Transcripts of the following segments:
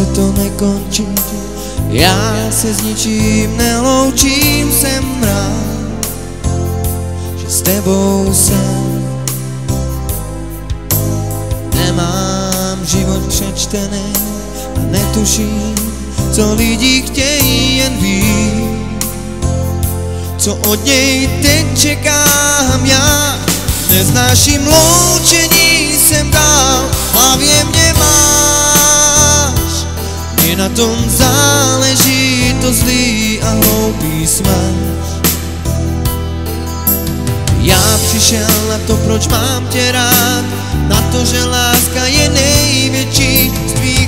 se to nekončí. Já se s ničím neloučím, jsem rád, že s tebou jsem. Nemám život přečtený a netuším, co lidi chtějí jen víc. Co od něj teď čekám já, neznáším loučení jsem dál, hlavě mě máš. Tom záleží to zlý a hloupý smáš. Já přišel na to, proč mám tě rád, na to, že láska je největší z tvých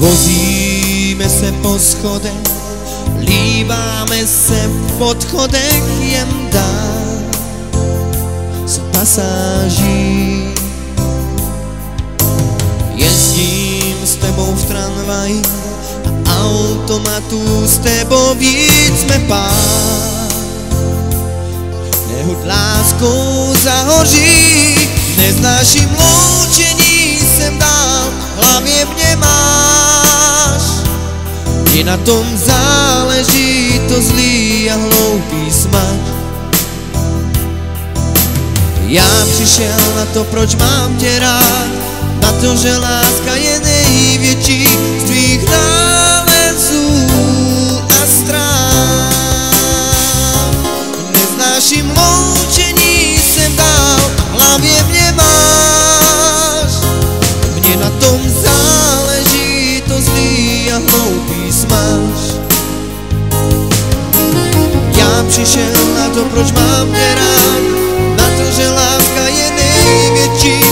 Vozíme se po schodech, líbáme se v podchodech, jen dál se pasáží. Jezdím s tebou v tramvaji a automatu s tebou víc jsme pár. Nehod láskou zahoří, neznáším loučení jsem dál, hlavě mě máš. Mně na tom záleží to zlý a hloupý smak. Já přišel na to, proč mám tě rád, na to, že láska je největší z tvých nálezů a strán. Neznáším loučení jsem dál, a hlavě mě přišel na to, proč mám tě rád, na to, že láska je největší